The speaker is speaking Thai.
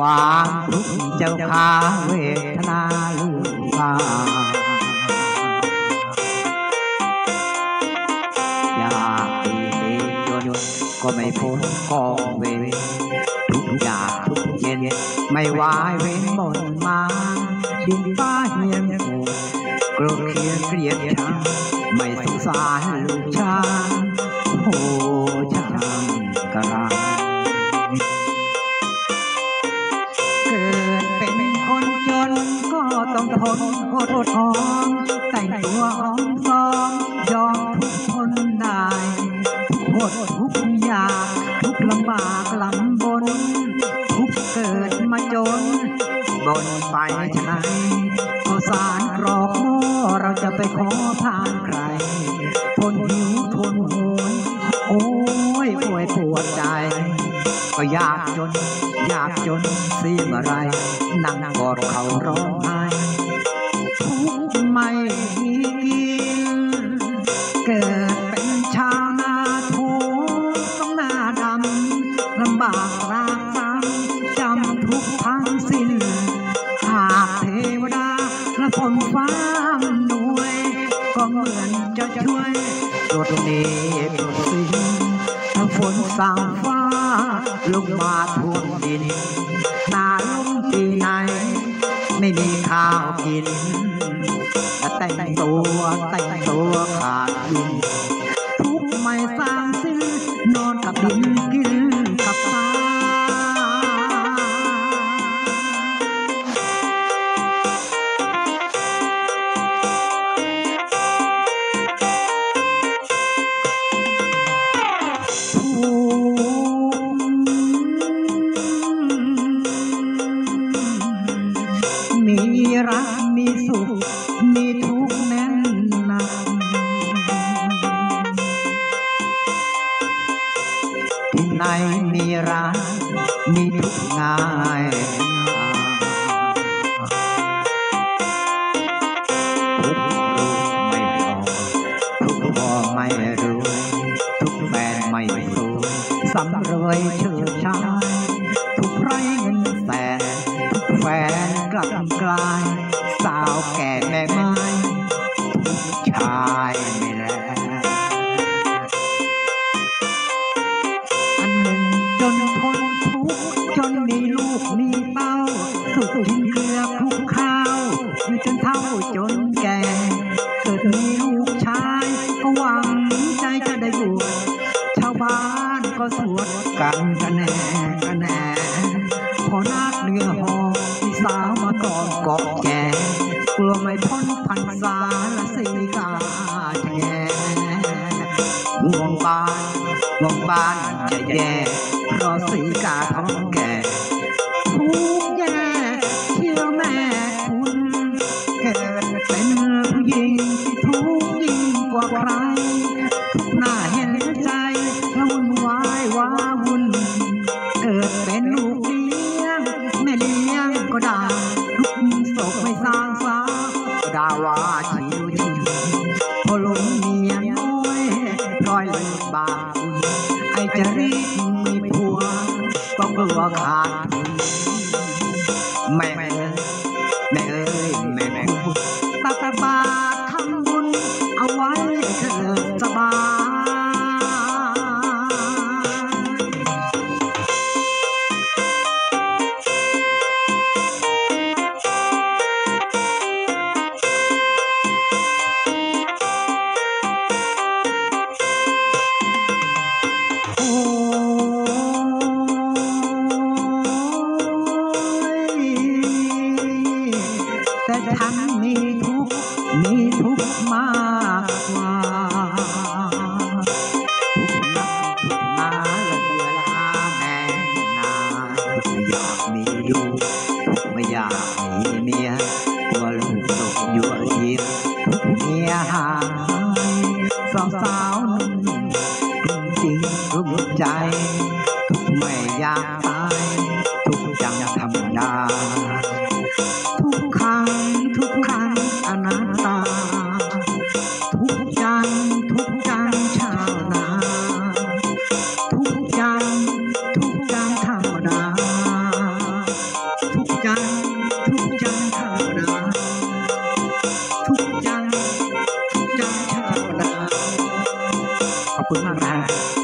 วามทุกข์เจ้าค่ะเวทนาลูกพาอยากดีเดจนก็ไม่พ้นกองเวรทุกอย่างทุกเย็นไม่วายเว้นบนมาดินฟ้าเฮียนโกรธเคียดเกลียดชังไม่สงสารลูกชายโอ้ช่างกระไรเต้องทนอดทนแต่งตัวอ้อมซ้อมยอมทุกทนได้ทุกอดทุกอยากทุกลำบากลำบน ทุกเกิดมาจนบนไปชะไหนข้าวสารกรอกหม้อเราจะไปขอทานใครทนหิวทนโหยโอ้ยป่วยปวดใจ ก็อยากจนอยากจนเสียเมื่อไรนั่งกอดเขาร้องไห้ทุกไม่มีกินเกิดเป็นชาวนาทุกต้องหน้าดำลำบากรากซ้ำจำทุกทั้งสิ้น หากเทวดาและฝนฟ้ามันหน่วย ก็เหมือนจะช่วยตรวจนี้ตรวจสิ้นถ้าฝนสั่งฟ้า ลงมาท่วมดินนาลงปีไหน ไม่มีข้าวกินแต่งตัวแต่งตัวขาดดินทุกไม่สร้างสิ้นนอนกับดินกิน ที่ไหนมีรักมีทุกงายทุกรู้ไม่ออกทุกพ่อไม่รู้ทุกแฟนไม่สู้สำรวยเชิดชายทุกไรเงินแสนทุกแฟนกลับกลาย สาวแก่แม่ไม้ ใจจะได้บวชชาวบ้านก็สวดกันกันแน่กันแน่พอนาคเนื้อหอมมีสาวมากอดกอบแกกลัวไม่พ้นพันษาละสีกาจะแย่ห่วงบ้านห่วงบ้านจะแย่เพราะสีกาท้องแก่ ว้าวุ่น เกิดเป็นลูกเลี้ยงแม่เลี้ยงก็ด่าทุกศกไม่สร้างสาด่าว่าชิวชิวพอหลงเมียน้อยพลอยเลิกบาปคุณไอจะรีบมีผัวก็กลัวขาด มากกว่าทุกนักทุกนาและเวลาแน่นานไม่อยากมีลูกไม่อยากมีเมียกลัวลูกตกอยู่ยิ้มเมียหายสาวสาวนุ่มจริงทุกใจทุกไม่อยากตายทุกยังธรรมด Mặt